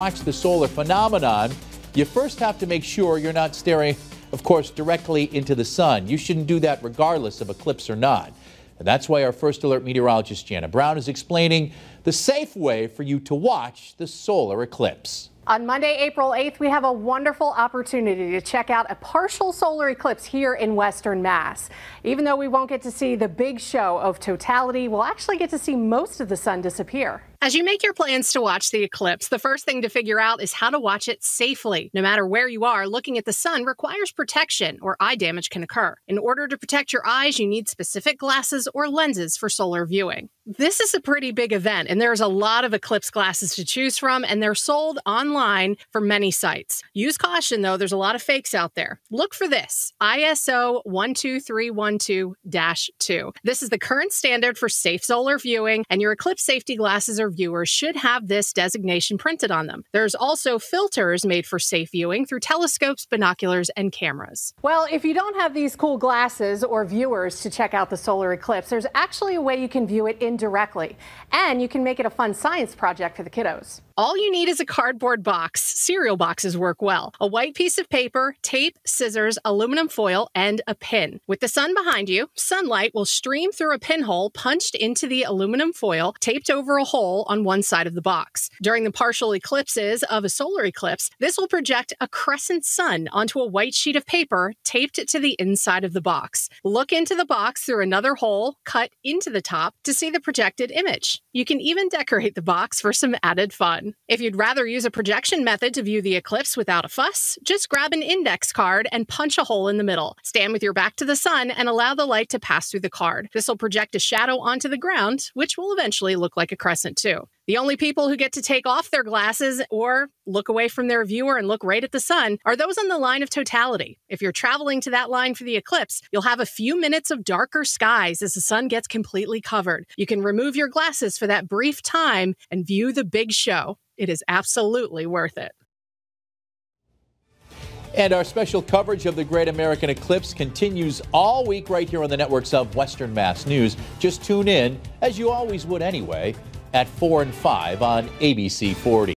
watch the solar phenomenon, you first have to make sure you're not staring, of course, directly into the sun. You shouldn't do that regardless of eclipse or not. And that's why our first alert meteorologist, Jana Brown, is explaining the safe way for you to watch the solar eclipse. On Monday, April 8th, we have a wonderful opportunity to check out a partial solar eclipse here in Western Mass. Even though we won't get to see the big show of totality, we'll actually get to see most of the sun disappear. As you make your plans to watch the eclipse, the first thing to figure out is how to watch it safely. No matter where you are, looking at the sun requires protection or eye damage can occur. In order to protect your eyes, you need specific glasses or lenses for solar viewing. This is a pretty big event, and there's a lot of eclipse glasses to choose from, and they're sold online for many sites. Use caution, though, there's a lot of fakes out there. Look for this ISO 12312 2. This is the current standard for safe solar viewing, and your eclipse safety glasses or viewers should have this designation printed on them. There's also filters made for safe viewing through telescopes, binoculars, and cameras. Well, if you don't have these cool glasses or viewers to check out the solar eclipse, there's actually a way you can view it indirectly. And you can make it a fun science project for the kiddos. All you need is a cardboard box. Cereal boxes work well. A white piece of paper, tape, scissors, aluminum foil, and a pin. With the sun behind you, sunlight will stream through a pinhole punched into the aluminum foil, taped over a hole on one side of the box. During the partial eclipses of a solar eclipse, this will project a crescent sun onto a white sheet of paper taped to the inside of the box. Look into the box through another hole cut into the top to see the projected image. You can even decorate the box for some added fun. If you'd rather use a projection method to view the eclipse without a fuss, just grab an index card and punch a hole in the middle. Stand with your back to the sun and allow the light to pass through the card. This will project a shadow onto the ground, which will eventually look like a crescent too. The only people who get to take off their glasses or look away from their viewer and look right at the sun are those on the line of totality. If you're traveling to that line for the eclipse, you'll have a few minutes of darker skies as the sun gets completely covered. You can remove your glasses for that brief time and view the big show. It is absolutely worth it. And our special coverage of the Great American Eclipse continues all week right here on the networks of Western Mass News. Just tune in, as you always would anyway, at 4 and 5 on ABC 40.